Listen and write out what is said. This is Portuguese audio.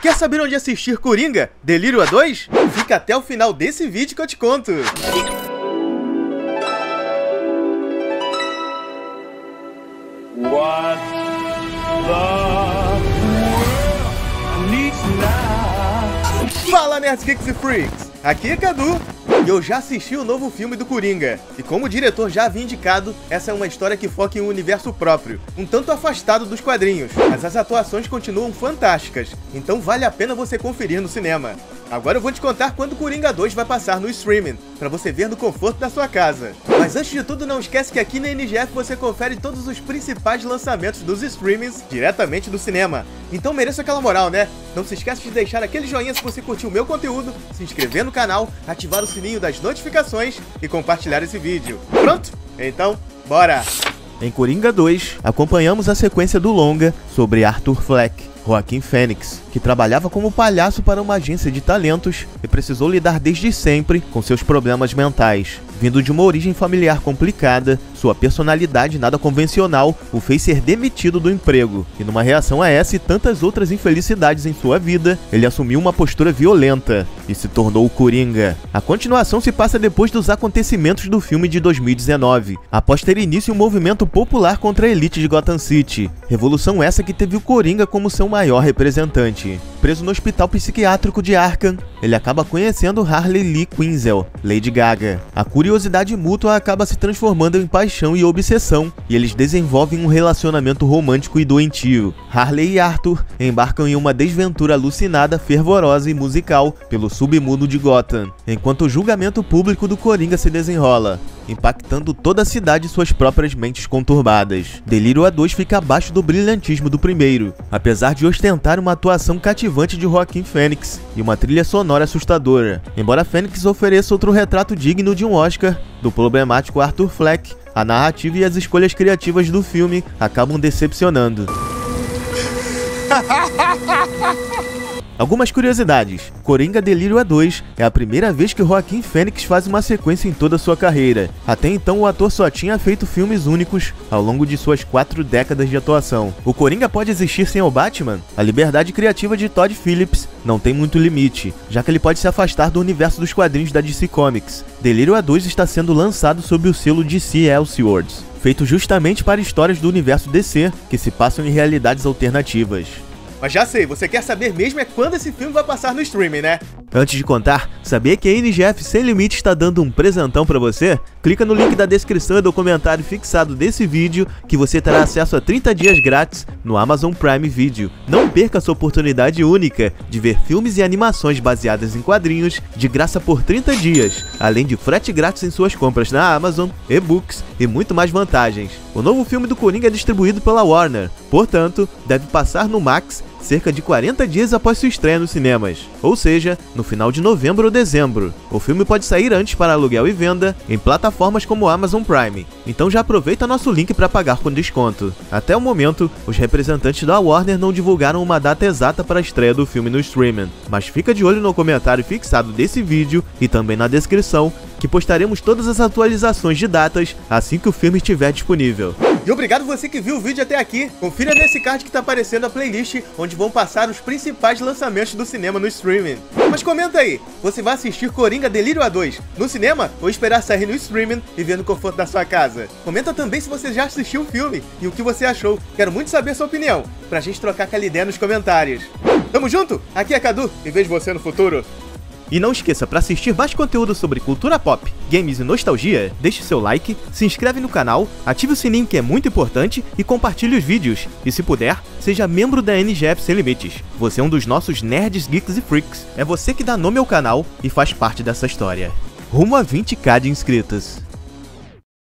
Quer saber onde assistir Coringa? Delírio a 2? Fica até o final desse vídeo que eu te conto. What the. Fala Nerds, Geeks e Freaks! Aqui é Cadu e eu já assisti o novo filme do Coringa. E como o diretor já havia indicado, essa é uma história que foca em um universo próprio, um tanto afastado dos quadrinhos, mas as atuações continuam fantásticas, então vale a pena você conferir no cinema. Agora eu vou te contar quando Coringa 2 vai passar no streaming, para você ver no conforto da sua casa. Mas antes de tudo, não esquece que aqui na NGF você confere todos os principais lançamentos dos streamings diretamente do cinema. Então mereça aquela moral, né? Não se esqueça de deixar aquele joinha se você curtiu o meu conteúdo, se inscrever no canal, ativar o sininho das notificações e compartilhar esse vídeo. Pronto? Então, bora! Em Coringa 2, acompanhamos a sequência do longa sobre Arthur Fleck, Joaquim Fênix, que trabalhava como palhaço para uma agência de talentos e precisou lidar desde sempre com seus problemas mentais. Vindo de uma origem familiar complicada, sua personalidade nada convencional o fez ser demitido do emprego. E numa reação a essa e tantas outras infelicidades em sua vida, ele assumiu uma postura violenta e se tornou o Coringa. A continuação se passa depois dos acontecimentos do filme de 2019, após ter início um movimento popular contra a elite de Gotham City. Revolução essa que teve o Coringa como seu maior representante. Preso no hospital psiquiátrico de Arkham, ele acaba conhecendo Harley Lee Quinzel, Lady Gaga. A curiosidade mútua acaba se transformando em paixão e obsessão, e eles desenvolvem um relacionamento romântico e doentio. Harley e Arthur embarcam em uma desventura alucinada, fervorosa e musical pelo submundo de Gotham, enquanto o julgamento público do Coringa se desenrola impactando toda a cidade e suas próprias mentes conturbadas. Delírio A2 fica abaixo do brilhantismo do primeiro, apesar de ostentar uma atuação cativante de Joaquim Fênix e uma trilha sonora assustadora. Embora Fênix ofereça outro retrato digno de um Oscar do problemático Arthur Fleck, a narrativa e as escolhas criativas do filme acabam decepcionando. Algumas curiosidades. Coringa Delírio A2 é a primeira vez que Joaquim Fênix faz uma sequência em toda sua carreira. Até então, o ator só tinha feito filmes únicos ao longo de suas quatro décadas de atuação. O Coringa pode existir sem o Batman? A liberdade criativa de Todd Phillips não tem muito limite, já que ele pode se afastar do universo dos quadrinhos da DC Comics. Delírio A2 está sendo lançado sob o selo DC Elseworlds, feito justamente para histórias do universo DC que se passam em realidades alternativas. Mas já sei, você quer saber mesmo é quando esse filme vai passar no streaming, né? Antes de contar, sabia que a NGF Sem Limite está dando um presentão para você? Clica no link da descrição e do comentário fixado desse vídeo que você terá acesso a 30 dias grátis no Amazon Prime Video. Não perca essa oportunidade única de ver filmes e animações baseadas em quadrinhos de graça por 30 dias, além de frete grátis em suas compras na Amazon, e-books e muito mais vantagens. O novo filme do Coringa é distribuído pela Warner, portanto, deve passar no Max cerca de 40 dias após sua estreia nos cinemas, ou seja, no final de novembro ou dezembro. O filme pode sair antes para aluguel e venda em plataformas como Amazon Prime, então já aproveita nosso link para pagar com desconto. Até o momento, os representantes da Warner não divulgaram uma data exata para a estreia do filme no streaming, mas fica de olho no comentário fixado desse vídeo e também na descrição que postaremos todas as atualizações de datas assim que o filme estiver disponível. E obrigado você que viu o vídeo até aqui. Confira nesse card que está aparecendo a playlist, onde vão passar os principais lançamentos do cinema no streaming. Mas comenta aí, você vai assistir Coringa Delírio A2 no cinema ou esperar sair no streaming e ver no conforto da sua casa? Comenta também se você já assistiu o filme e o que você achou. Quero muito saber sua opinião, pra gente trocar aquela ideia nos comentários. Tamo junto? Aqui é Cadu e vejo você no futuro. E não esqueça, para assistir mais conteúdo sobre cultura pop, games e nostalgia, deixe seu like, se inscreve no canal, ative o sininho que é muito importante e compartilhe os vídeos. E se puder, seja membro da NGF Sem Limites. Você é um dos nossos nerds, geeks e freaks. É você que dá nome ao canal e faz parte dessa história. Rumo a 20k de inscritos.